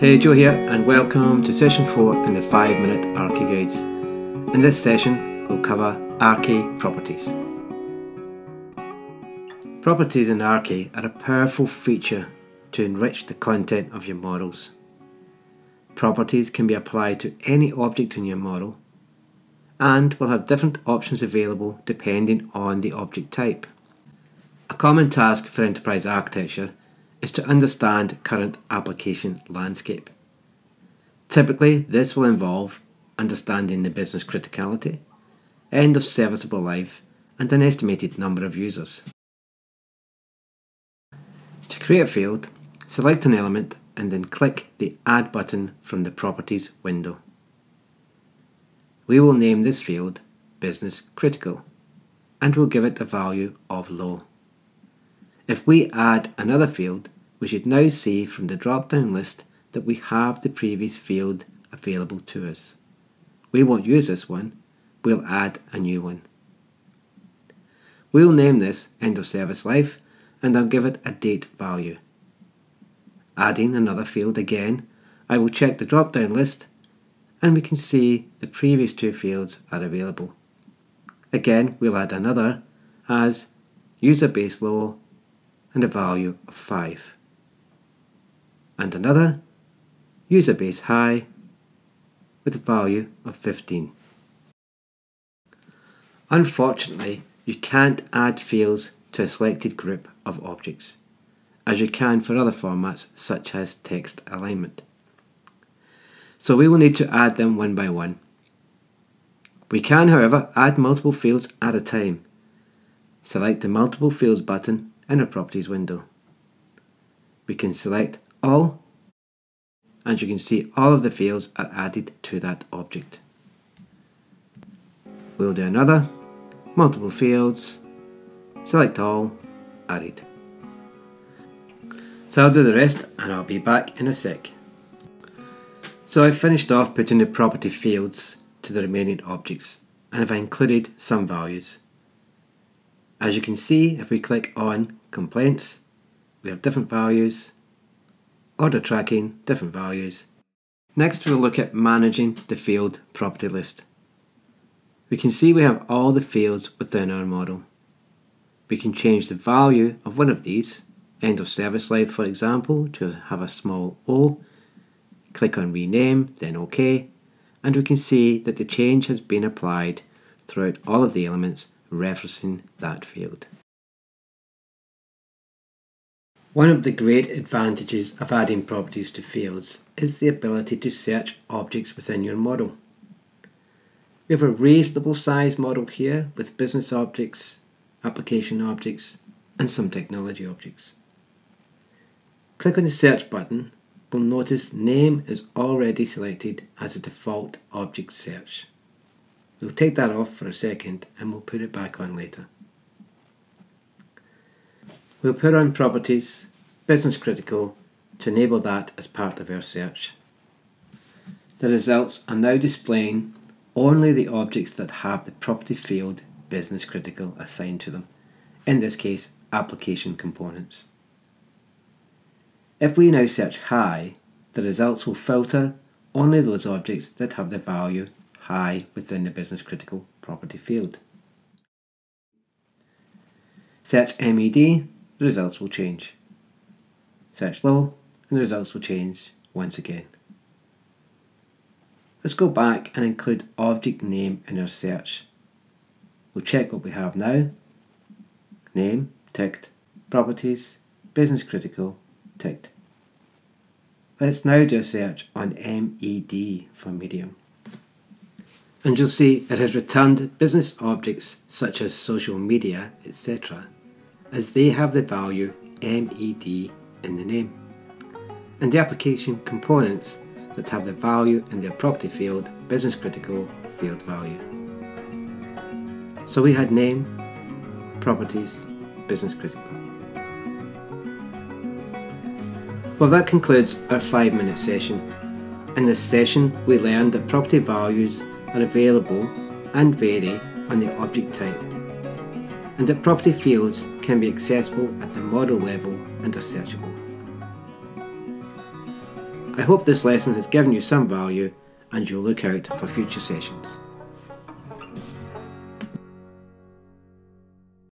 Hey Joe here and welcome to session 4 in the 5 minute Archi Guides. In this session we'll cover Archi properties. Properties in Archi are a powerful feature to enrich the content of your models. Properties can be applied to any object in your model and will have different options available depending on the object type. A common task for enterprise architecture is to understand current application landscape. Typically, this will involve understanding the business criticality, end of serviceable life, and an estimated number of users. To create a field, select an element and then click the Add button from the Properties window. We will name this field Business Critical and we'll give it a value of low. If we add another field, we should now see from the drop-down list that we have the previous field available to us. We won't use this one, we'll add a new one. We'll name this End of Service Life and I'll give it a date value. Adding another field again, I will check the drop-down list and we can see the previous two fields are available. Again, we'll add another as user base low and a value of 5. And another, user base high, with a value of 15. Unfortunately, you can't add fields to a selected group of objects, as you can for other formats such as text alignment. So we will need to add them one by one. We can, however, add multiple fields at a time. Select the Multiple Fields button in our properties window. We can select all and you can see all of the fields are added to that object. We'll do another, multiple fields, select all, added. So I'll do the rest and I'll be back in a sec. So I've finished off putting the property fields to the remaining objects and I've included some values. As you can see, if we click on complaints, we have different values, order tracking, different values. Next we'll look at managing the field property list. We can see we have all the fields within our model. We can change the value of one of these, end of service life for example, to have a small o. Click on rename, then OK, and we can see that the change has been applied throughout all of the elements referencing that field. One of the great advantages of adding properties to fields is the ability to search objects within your model. We have a reasonable size model here with business objects, application objects and some technology objects. Click on the search button, we'll notice name is already selected as a default object search. We'll take that off for a second and we'll put it back on later. We'll put on properties, business critical, to enable that as part of our search. The results are now displaying only the objects that have the property field business critical assigned to them, in this case application components. If we now search high, the results will filter only those objects that have the value high within the business critical property field. Search MED, the results will change. Search low, and the results will change once again. Let's go back and include object name in our search. We'll check what we have now. Name, ticked. Properties, business critical, ticked. Let's now do a search on MED for medium and you'll see it has returned business objects such as social media, etc., as they have the value MED in the name, and the application components that have the value in their property field business critical field value. So we had name, properties, business critical. Well, that concludes our five minute session. In this session, we learned that property values are available and vary on the object type, and that property fields can be accessible at the model level and are searchable. I hope this lesson has given you some value and you'll look out for future sessions.